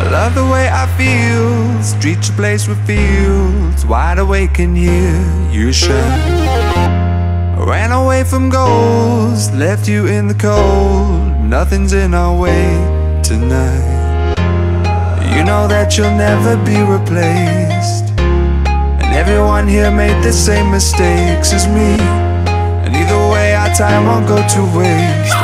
I love the way I feel. Streets replaced with fields. Wide awake and hear you shout. I ran away from goals, left you in the cold. Nothing's in our way tonight. You know that you'll never be replaced. And everyone here made the same mistakes as me. And either way, our time won't go to waste.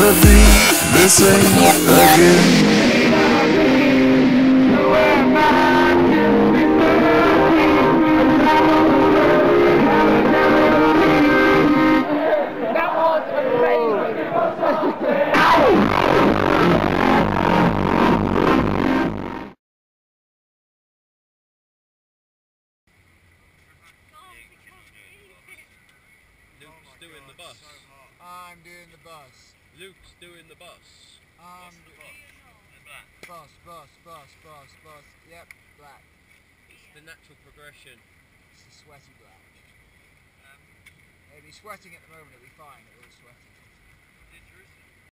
Never be the same again. That was amazing. Doing the bus. I'm doing the bus. Luke's doing the bus. Um, bus, bus, bus, bus, bus. Yep, black. It's the natural progression. It's a sweaty black. Um, it'll be sweating at the moment. It'll be fine. It will sweaty.